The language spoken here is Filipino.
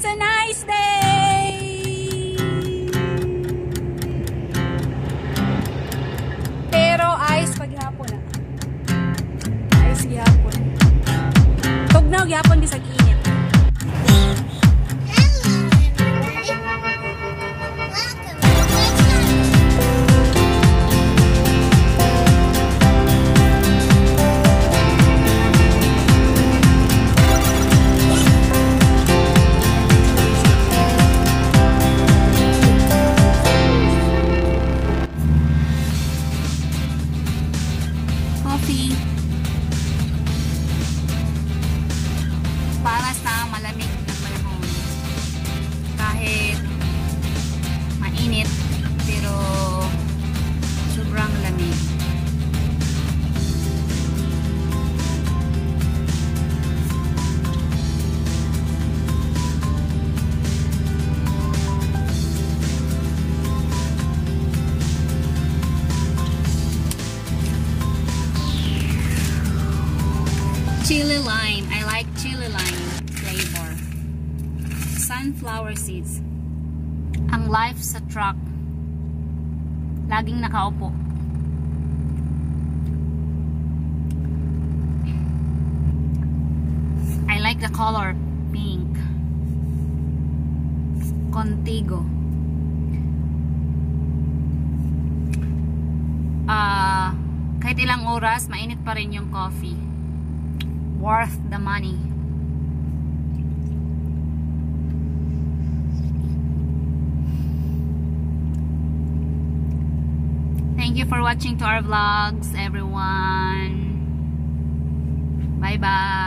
It's a nice day! Pero ayos paghapon ah. Ayos gihapon. Tugnaw gihapon bisag Coffee. Para sa malamig na panahon. Kahit mainit, Chili lime. I like chili lime flavor. Sunflower seeds. Ang life sa truck. Laging nakaupo. I like the color pink. Contigo. Ah, kahit ilang oras, mainit pa rin yung coffee worth the money. Thank you for watching to our vlogs, everyone. Bye-bye.